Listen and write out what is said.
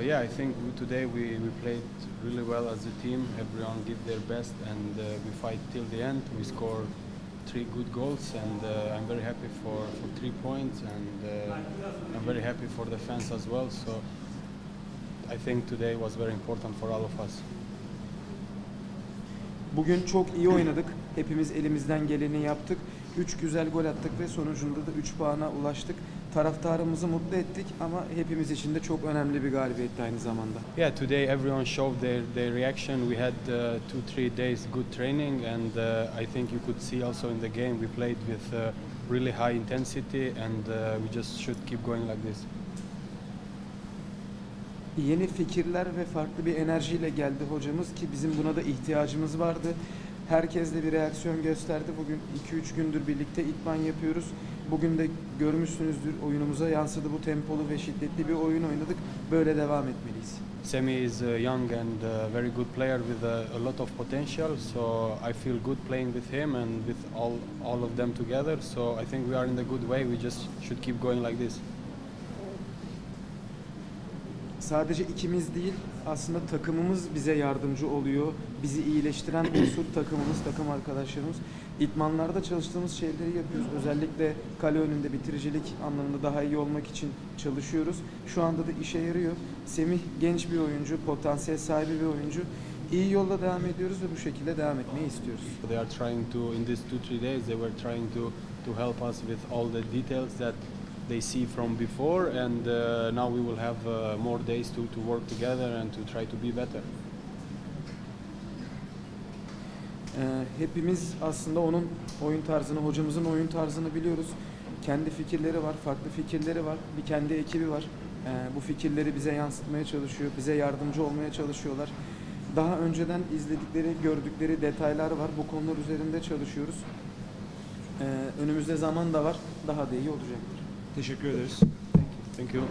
Uh, yeah, I think we, today we, we played really well as a team. Everyone did their best, and uh, we fight till the end. We score three good goals, and uh, I'm very happy for, for three points, and uh, I'm very happy for the fans as well. So I think today was very important for all of us. Bugün çok iyi oynadık. Hepimiz elimizden geleni yaptık. 3 güzel gol attık ve sonucunda da 3 puana ulaştık. Taraftarımızı mutlu ettik ama hepimiz için de çok önemli bir galibiyetti aynı zamanda. Yeah, today everyone showed their, their reaction. We had uh, two, three days good training, and uh, I think you could see also in the game we played with uh, really high intensity, and uh, we just should keep going like this. Yeni fikirler ve farklı bir enerjiyle geldi hocamız ki bizim buna da ihtiyacımız vardı. Herkes de bir reaksiyon gösterdi. Bugün 2-3 gündür birlikte itman yapıyoruz. Bugün de görmüşsünüzdür oyunumuza yansıdı bu tempolu ve şiddetli bir oyun oynadık. Böyle devam etmeliyiz. Semi is uh, young and uh, very good player with a, a lot of potential, so I feel good playing with him and with all, all of them together. So I think we are in the good way. We just should keep going like this. Sadece ikimiz değil aslında takımımız bize yardımcı oluyor. Bizi iyileştiren unsur takımımız, takım arkadaşlarımız. İtmanlarda çalıştığımız şeyleri yapıyoruz. Özellikle kale önünde bitiricilik anlamında daha iyi olmak için çalışıyoruz. Şu anda da işe yarıyor. Semih genç bir oyuncu, potansiyel sahibi bir oyuncu. İyi yolda devam ediyoruz ve bu şekilde devam etmeyi istiyoruz. They are trying to, in these two, three days, they were trying to, to help us with all the details that they see from before, and uh, now we will have uh, more days to, to work together and to try to be better. Ee, hepimiz aslında onun oyun tarzını, hocamızın oyun tarzını biliyoruz. Kendi fikirleri var, farklı fikirleri var. Bir kendi ekibi var. Ee, bu fikirleri bize yansıtmaya çalışıyor, bize yardımcı olmaya çalışıyorlar. Daha önceden izledikleri, gördükleri detaylar var. Bu konular üzerinde çalışıyoruz. Ee, önümüzde zaman da var. Daha da iyi olacaktır. Teşekkür ederiz. Thank you.